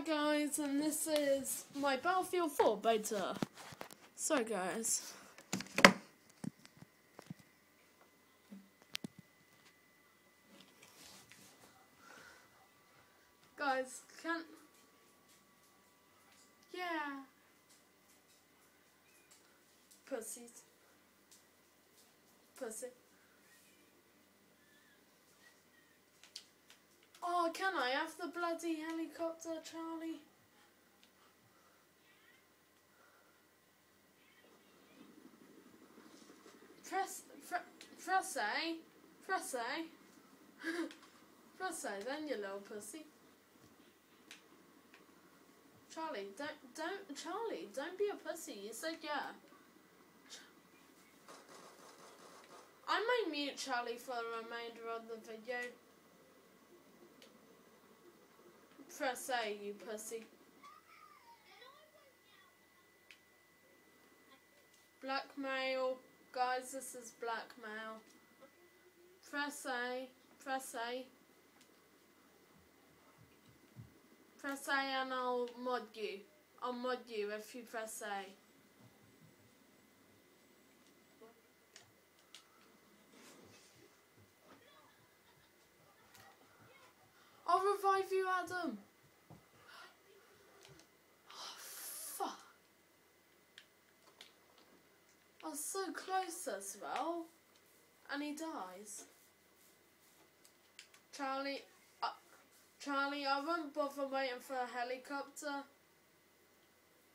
Hi guys, and this is my Battlefield 4 beta. So guys. Guys, can't. Yeah. Pussies. Pussy. Can I have the bloody helicopter, Charlie? Press, pre- press A, press A, press A, then you little pussy. Charlie, don't, don't, Charlie, don't be a pussy. You said yeah. I might mute Charlie for the remainder of the video. Press A, you pussy. Blackmail. Guys, this is blackmail. Press A. Press A. Press A and I'll mod you. I'll mod you if you press A. I'll revive you, Adam. Oh, fuck. So close as well. And he dies. Charlie, uh, Charlie, I won't bother waiting for a helicopter.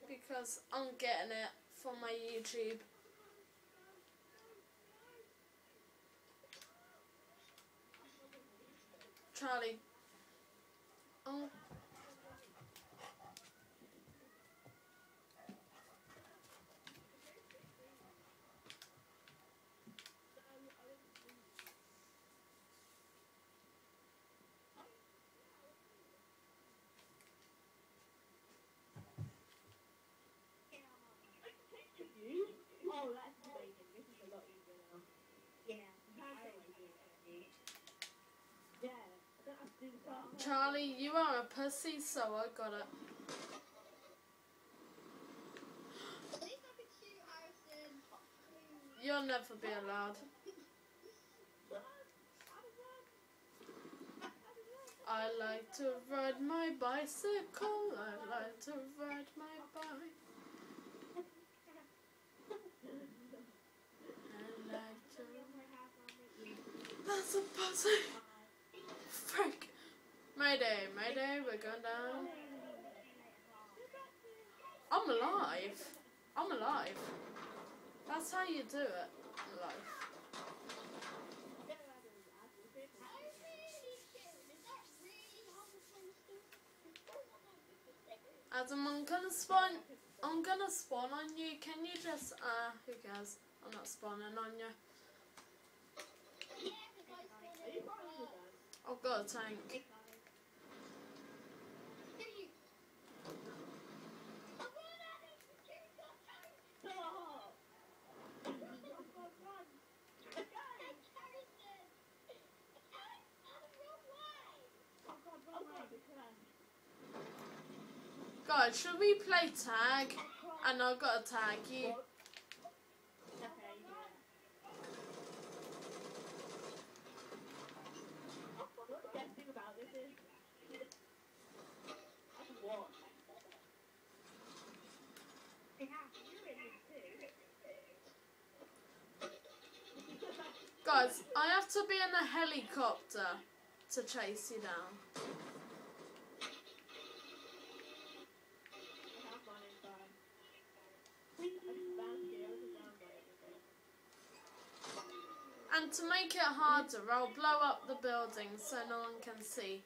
Because I'm getting it for my YouTube. Charlie. Oh, that's amazing. This is a lot easier now. Yeah. Yeah. I don't have to do the part. Charlie, you are a pussy, so I got it. You'll never be allowed. I like to ride my bicycle. I like to ride my bike. I like to. That's a pussy. Frick. Mayday, mayday, we're going down. I'm alive. I'm alive. That's how you do it. Alive. Adam, I'm gonna spawn. I'm gonna spawn on you. Can you just? Uh, who cares? I'm not spawning on you. I've got a tank. Guys, should we play tag? And I've got to tag you. Guys, I have to be in a helicopter to chase you down. And to make it harder, I'll blow up the building so no one can see.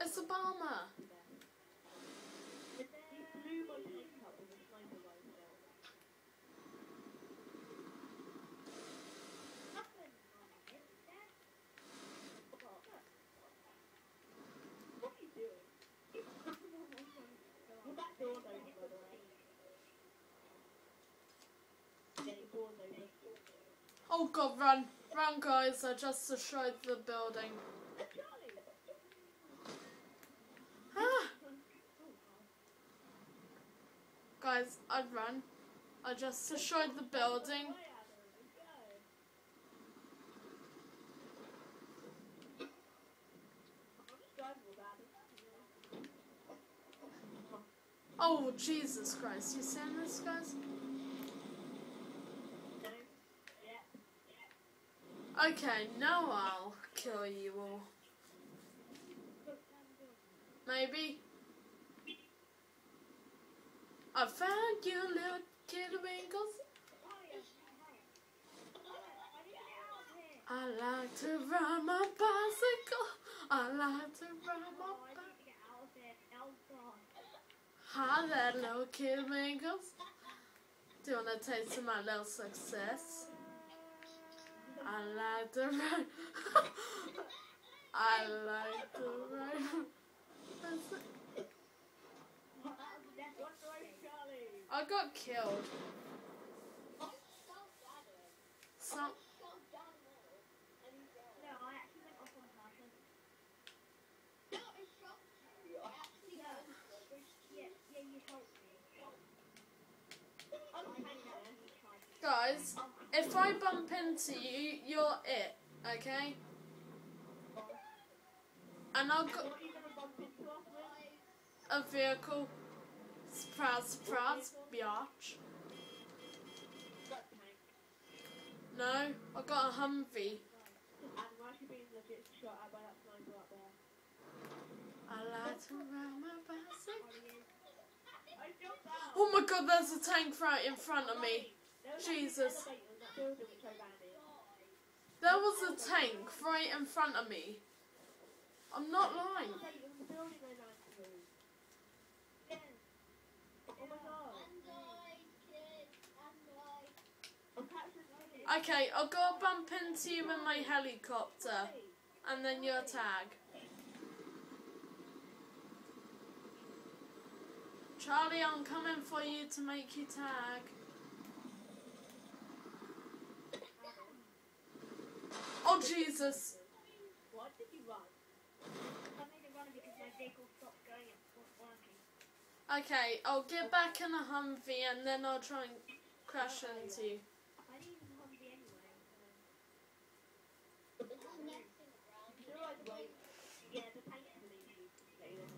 It's a bomber. He blew my tank up with a sniper rifle. What are you doing? Well, that door's open, by the way. Yeah, the door's open. Oh god, run. Run, guys. I just destroyed the building. Ah! Guys, I'd run. I just destroyed the building. Oh, Jesus Christ. You seeing this, guys? No. Yeah. Okay, now I'll kill you all. Maybe. I found you, little kid winkles. I like to ride my bicycle. I like to ride my bicycle. Hi there, little kid winkles. Do you want to taste of my little success? I like to ride. I like to ride. I got killed. Some. Guys, if I bump into you, you're it, okay? And I'll go a vehicle. Surprise, surprise, biatch. No, I got a Humvee. I like to ride my bicycle. Oh my god, there's a tank right in front of me. Jesus. There was a tank right in front of me. I'm not lying. Okay, I'll go bump into you in my helicopter. And then your tag. Charlie, I'm coming for you to make you tag. Jesus! What did you run? Okay, I'll get back in a Humvee and then I'll try and crash into you. The tank's really huge. Later.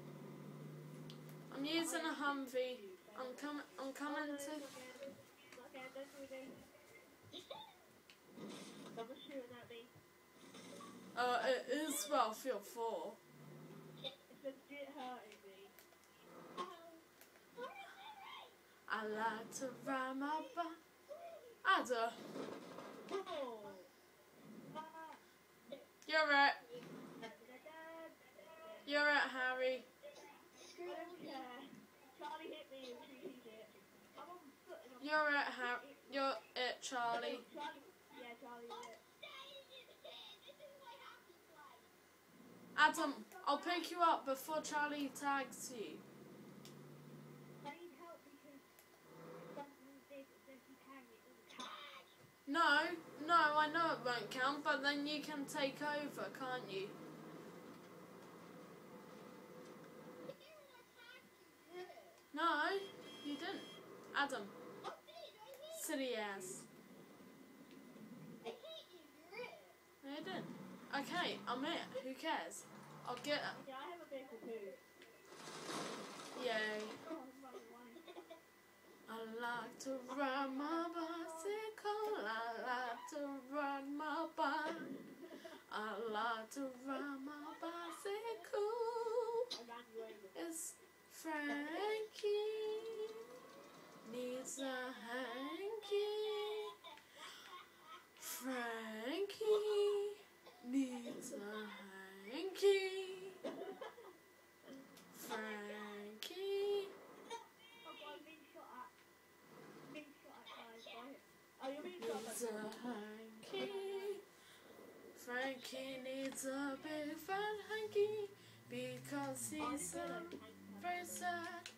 I'm using a Humvee. I'm coming. I'm coming to. Okay, don't do it. Someone's shooting at me. Uh, it is Battlefield 4. It's. I like to ride my bike. Ada, Oh. you're right. You're right, Harry. I. You're right, Harry. You're it, Charlie Adam, I'll pick you up before Charlie tags you. I need help because something big that he carry it all the time. No, no, I know it won't count, but then you can take over, can't you? No, you didn't. Adam, silly ass. No, you didn't. Okay, I'm it. Who cares? I'll get it. Yeah, I have a vehicle too. Yay. I like to ride my bicycle. I like to ride my bike. I like to ride my bicycle. I ran you over. It's Frankie. Needs a hanky. Frankie needs a big fat hanky because he's very sad.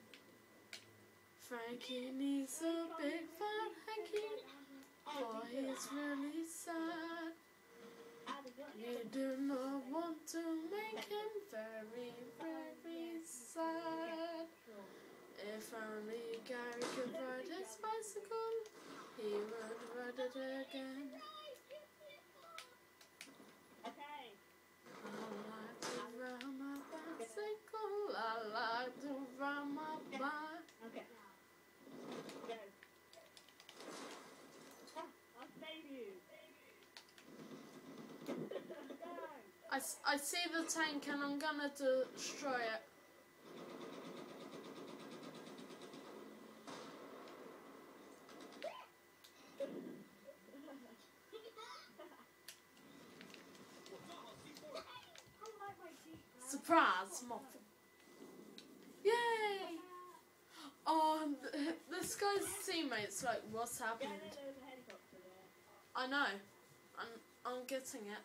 Frankie needs a big fat hanky, for he's really sad. You do not want to make him very, very sad. If only Gary could ride his bicycle, ride it again. Okay. I like to ride my bicycle, I like to ride my bike. Okay. Go. I'll save you. I, I see the tank and I'm gonna destroy it. Surprise, muffin. Yay! Oh, this guy's teammates like, what's happened? it, there's a helicopter there. I know. I'm I'm getting it.